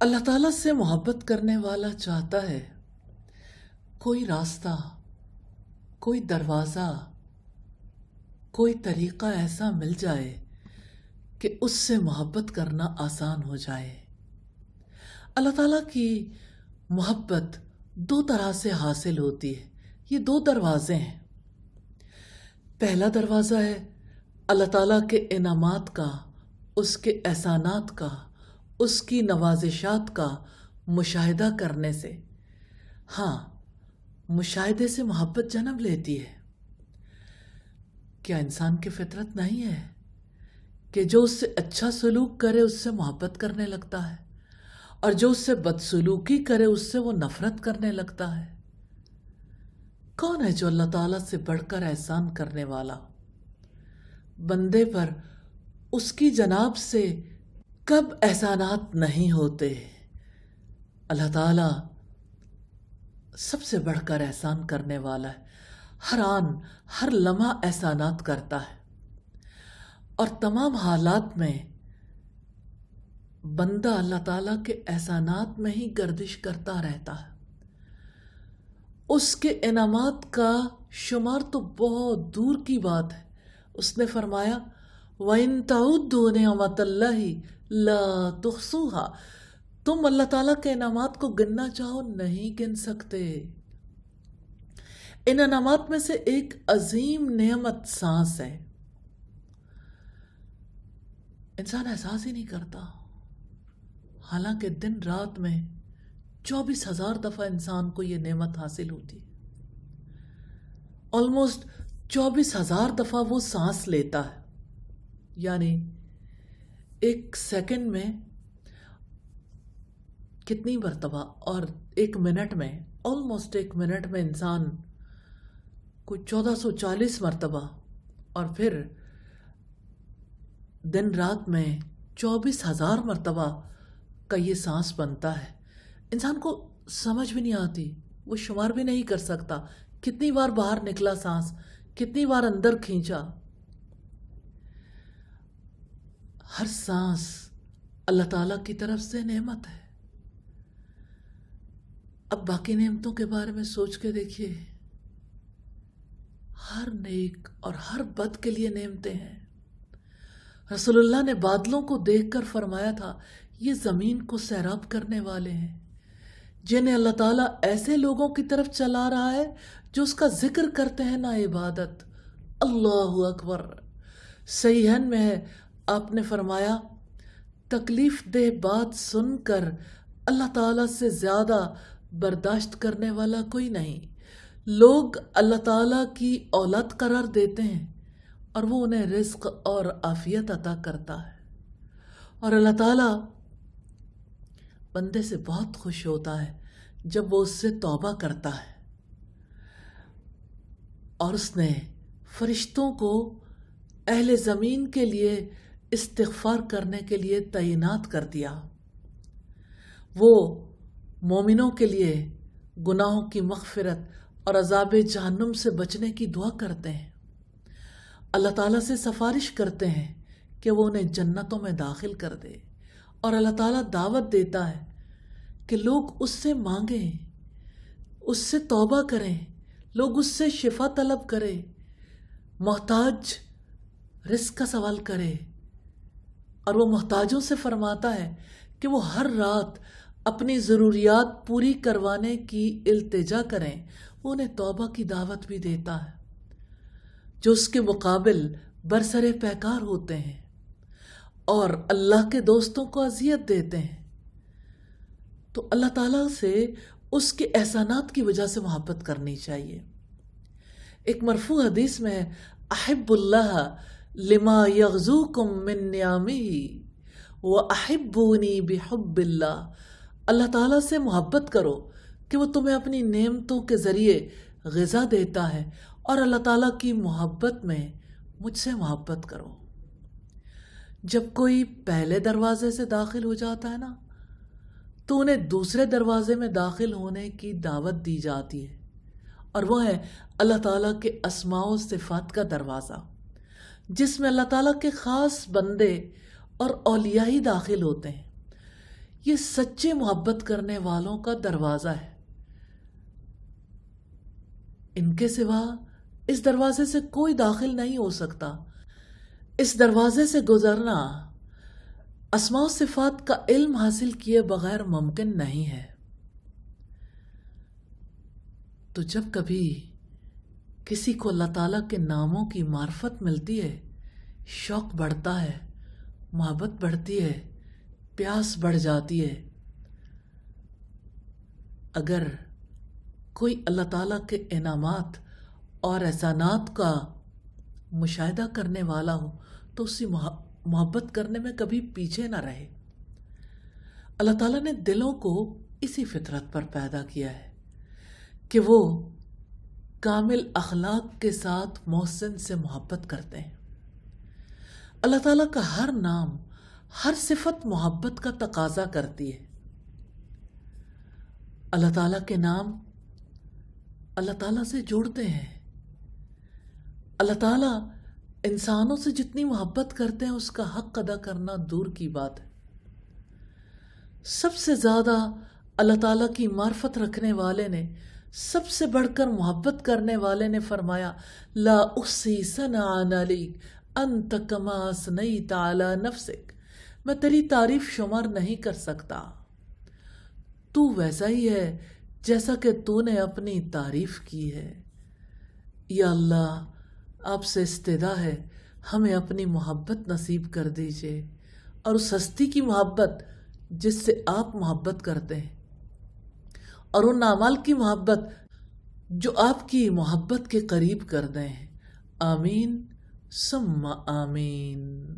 अल्लाह ताला से मोहब्बत करने वाला चाहता है, कोई रास्ता, कोई दरवाज़ा, कोई तरीक़ा ऐसा मिल जाए कि उससे मोहब्बत करना आसान हो जाए। अल्लाह ताला की मोहब्बत दो तरह से हासिल होती है। ये दो दरवाज़े हैं। पहला दरवाज़ा है अल्लाह ताला के इनामात का, उसके एहसानात का। उसकी नवाजिशात का मुशाहिदा करने से। हाँ मुशाहिदे से मोहब्बत जन्म लेती है। क्या इंसान की फितरत नहीं है कि जो उससे अच्छा सलूक करे, उससे मोहब्बत करने लगता है? और जो उससे बदसलूकी करे, उससे वो नफरत करने लगता है? कौन है जो अल्लाह ताला से बढ़कर एहसान करने वाला? बंदे पर उसकी जनाब से कब एहसानात नहीं होते? अल्लाह ताला सबसे बढ़कर एहसान करने वाला है। हर आन, हर लम्हा एहसानात करता है। और तमाम हालात में बंदा अल्लाह ताला के एहसानात में ही गर्दिश करता रहता है। उसके इनामात का शुमार तो बहुत दूर की बात है। उसने फरमाया वन ताउद्दूनमतल्लाही ला तुखसूहा तुम अल्लाह ताला के इनामात को गिनना चाहो नहीं गिन सकते इन इनामात में से एक अजीम नेमत सांस है इंसान एहसास ही नहीं करता हालाँकि दिन रात में चौबीस हज़ार दफ़ा इंसान को यह नेमत हासिल होती ऑलमोस्ट चौबीस हज़ार दफ़ा वो सांस लेता है यानी एक सेकंड में कितनी मरतबा और एक मिनट में ऑलमोस्ट एक मिनट में इंसान को चौदह सौ चालीस मरतबा और फिर दिन रात में चौबीस हज़ार मरतबा का ये सांस बनता है। इंसान को समझ भी नहीं आती, वो शुमार भी नहीं कर सकता, कितनी बार बाहर निकला सांस, कितनी बार अंदर खींचा हर सांस अल्लाह ताला की तरफ़ से नेमत है। अब बाकी नेमतों के बारे में सोच के देखिए। हर नेक और हर बद के लिए नेमते हैं। रसोल्ला ने बादलों को देखकर फरमाया था, ये ज़मीन को सैराब करने वाले हैं, जिन्हें अल्लाह ताला ऐसे लोगों की तरफ़ चला रहा है, जो उसका ज़िक्र करते हैं ना इबादत। अल्लाह अकबर। सही में है आपने फरमाया, तकलीफ़ दे बात सुनकर अल्लाह ताला से ज़्यादा बर्दाश्त करने वाला कोई नहीं। लोग अल्लाह ताला की औलाद करार देते हैं और वो उन्हें रिस्क और आफियत अता करता है। और अल्लाह ताला बंदे से बहुत खुश होता है जब वो उससे तौबा करता है। और उसने फरिश्तों को अहले ज़मीन के लिए इस्तफार करने के लिए तैनात कर दिया। वो मोमिनों के लिए गुनाहों की मगफरत और अजाब जहन्नुम से बचने की दुआ करते हैं। अल्लाह ताला से सफारिश करते हैं कि वो उन्हें जन्नतों में दाखिल कर दे और अल्लाह ताला दावत देता है कि लोग उससे मांगें, उससे तौबा करें, लोग उससे शिफा तलब करें, मोहताज रिस्क का सवाल करे। और वो मोहताजों से फरमाता है कि वो हर रात अपनी ज़रूरियात पूरी करवाने की अल्तजा करें, वो उन्हें तौबा की दावत भी देता है, जो उसके मुकाबिल बरसरे पैकार होते हैं और अल्लाह के दोस्तों को अजियत देते हैं। तो अल्लाह ताला से उसके एहसानात की वजह से मोहब्बत करनी चाहिए। एक मरफू हदीस में अहिबुल्लाह लिमा यगजूकुम मिन न्यामी व अहिबूनी बिहब्बिल्ला अल्लाह ताला से मोहब्बत करो कि वो तुम्हें अपनी नेमतों के ज़रिए गज़ा देता है, और अल्लाह ताला की मोहब्बत में मुझसे मोहब्बत करो। जब कोई पहले दरवाजे से दाखिल हो जाता है ना तो उन्हें दूसरे दरवाजे में दाखिल होने की दावत दी जाती है, और वह है अल्लाह ताला के असमाओ सिफात का दरवाज़ा। जिसमें अल्लाह ताला के ख़ास बंदे और औलिया ही दाखिल होते हैं। ये सच्चे मोहब्बत करने वालों का दरवाज़ा है। इनके सिवा इस दरवाजे से कोई दाखिल नहीं हो सकता। इस दरवाजे से गुजरना असमा सिफात का इल्म हासिल किए बगैर मुमकिन नहीं है। तो जब कभी किसी को अल्लाह ताला के नामों की मार्फत मिलती है, शौक बढ़ता है, मोहब्बत बढ़ती है, प्यास बढ़ जाती है। अगर कोई अल्लाह ताला के इनामात और एहसानात का मुशाहिदा करने वाला हो तो उससे मोहब्बत करने में कभी पीछे ना रहे। अल्लाह ताला ने दिलों को इसी फितरत पर पैदा किया है कि वो कामिल अखलाक के साथ मोहसिन से मोहब्बत करते हैं। अल्लाह ताला का हर नाम, हर सिफत मोहब्बत का तकाजा करती है। अल्लाह ताला के नाम अल्लाह ताला से जुड़ते हैं। अल्लाह ताला इंसानों से जितनी मोहब्बत करते हैं, उसका हक अदा करना दूर की बात है। सबसे ज़्यादा अल्लाह ताला की मार्फत रखने वाले ने सबसे बढ़कर मोहब्बत करने वाले ने फरमाया, ला उसी सनाली अंत कमास नई ताला नफसिक। मैं तेरी तारीफ़ शुमार नहीं कर सकता। तू वैसा ही है जैसा कि तूने अपनी तारीफ़ की है। या अल्लाह, आपसे इस्तदा है, हमें अपनी मोहब्बत नसीब कर दीजिए। और उस हस्ती की मोहब्बत जिससे आप मोहब्बत करते हैं। और उन अमाल की मोहब्बत जो आपकी मोहब्बत के करीब कर दें। आमीन, सम्मा आमीन।